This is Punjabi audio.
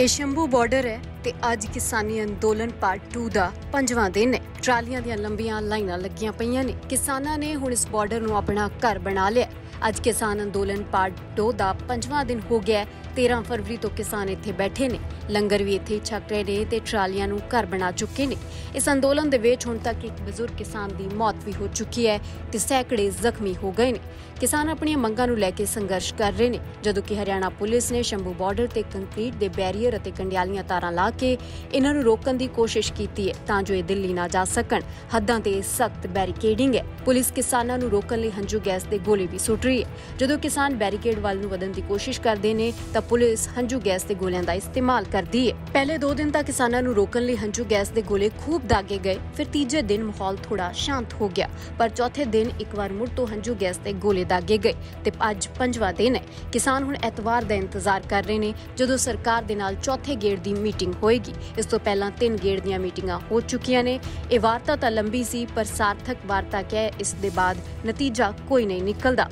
ਇਹ ਸ਼ੰਭੂ ਬਾਰਡਰ ਹੈ ਤੇ ਅੱਜ ਕਿਸਾਨੀ ਅੰਦੋਲਨ ਪਾਰਟ 2 ਦਾ ਪੰਜਵਾਂ ਦਿਨ ਹੈ। ਟਰਾਲੀਆਂ ਦੀਆਂ ਲੰਬੀਆਂ ਲਾਈਨਾਂ ਲੱਗੀਆਂ ਪਈਆਂ ਨੇ। ਕਿਸਾਨਾਂ ਨੇ ਹੁਣ ਇਸ ਬਾਰਡਰ ਨੂੰ ਆਪਣਾ ਘਰ ਬਣਾ ਲਿਆ। ਅੱਜ ਕਿਸਾਨ ਅੰਦੋਲਨ ਪਾਰਟ 2 ਦਾ ਪੰਜਵਾਂ ਦਿਨ ਹੋ ਗਿਆ ਹੈ। 13 ਫਰਵਰੀ ਤੋਂ ਕਿਸਾਨ ਇੱਥੇ ਬੈਠੇ ਨੇ। ਲੰਗਰ ਵੀ ਇੱਥੇ ਛਕ ਰਹੇ ਨੇ ਤੇ ਟਰਾਲੀਆਂ ਨੂੰ ਘਰ ਬਣਾ ਚੁੱਕੇ ਨੇ। ਇਸ ਅੰਦੋਲਨ ਦੇ ਵਿੱਚ ਹੁਣ ਤੱਕ ਇੱਕ ਬਜ਼ੁਰਗ ਕਿਸਾਨ ਦੀ ਮੌਤ ਵੀ ਹੋ ਚੁੱਕੀ ਹੈ ਤੇ ਸੈਂਕੜੇ ਜ਼ਖਮੀ ਹੋ ਗਏ ਨੇ। ਕਿਸਾਨ ਆਪਣੀਆਂ ਮੰਗਾਂ ਨੂੰ ਲੈ ਕੇ ਸੰਘਰਸ਼ ਕਰ ਰਹੇ ਨੇ। ਜਦੋਂ ਕਿ ਹਰਿਆਣਾ ਪੁਲਿਸ ਨੇ ਸ਼ੰਭੂ ਬਾਰਡਰ ਤੇ ਕੰਕਰੀਟ ਦੇ ਬੈਰੀਅਰ ਅਤੇ ਕੰਡਿਆਲੀਆਂ ਤਾਰਾਂ ਲਾ ਕੇ ਇਹਨਾਂ ਨੂੰ ਰੋਕਣ ਦੀ ਕੋਸ਼ਿਸ਼ ਕੀਤੀ ਹੈ ਤਾਂ ਜੋ ਇਹ ਦਿੱਲੀ ਨਾ ਜਾ ਸਕਣ। ਹੱਦਾਂ ਤੇ ਸਖਤ ਬੈਰੀਕੇਡਿੰਗ ਹੈ। ਪੁਲਿਸ ਕਿਸਾਨਾਂ ਨੂੰ ਰੋਕਣ ਲਈ ਹੰਝੂ ਗੈਸ ਦੇ ਗੋਲੇ ਵੀ ਸੁੱਟ ਰਹੀ ਹੈ ਜਦੋਂ ਕਿਸਾਨ ਬੈਰੀਕੇਡ ਵੱਲ ਨੂੰ ਵਧਣ ਦੀ ਕੋਸ਼ਿਸ਼ ਕਰਦੇ ਨੇ, ਤਾਂ ਪੁਲਿਸ ਹੰਝੂ ਗੈਸ ਦੇ ਗੋਲਿਆਂ ਦਾ ਇਸਤੇਮਾਲ ਕਰਦੀ ਹੈ ਪਹਿਲੇ 2 ਦਿਨ ਤਾਂ ਕਿਸਾਨਾਂ ਨੂੰ ਰੋਕਣ ਲਈ ਹੰਝੂ ਗੈਸ ਦੇ ਗੋਲੇ ਖੂਬ ਦਾਗੇ ਗਏ। ਫਿਰ ਤੀਜੇ ਦਿਨ ਮਾਹੌਲ ਥੋੜਾ ਸ਼ਾਂਤ ਹੋ ਗਿਆ। ਪਰ ਚੌਥੇ ਦਿਨ ਇੱਕ ਵਾਰ ਮੁੜ ਤੋਂ ਹੰਝੂ ਗੈਸ ਦੇ ਗੋਲੇ ਦਾਗੇ ਗਏ ਤੇ ਅੱਜ ਪੰਜਵਾਂ ਦਿਨ ਹੈ। ਕਿਸਾਨ ਹੁਣ ਐਤਵਾਰ ਦਾ ਇੰਤਜ਼ਾਰ ਕਰ ਰਹੇ ਨੇ, ਜਦੋਂ ਸਰਕਾਰ ਦੇ ਨਾਲ ਚੌਥੇ ਗੇੜ ਦੀ ਮੀਟਿੰਗ ਹੋਏਗੀ। ਇਸ ਤੋਂ ਪਹਿਲਾਂ ਤਿੰਨ ਗੇੜ ਦੀਆਂ ਮੀਟਿੰਗਾਂ ਹੋ ਚੁੱਕੀਆਂ ਨੇ। ਇਹ ਵਾਰਤਾ ਤਾਂ ਲੰਬੀ ਸੀ, ਪਰ ਸਾਰਥਕ ਵਾਰਤਾ ਕਹਿ ਇਸ ਦੇ ਬਾਅਦ ਨਤੀਜਾ ਕੋਈ ਨਹੀਂ ਨਿਕਲਦਾ।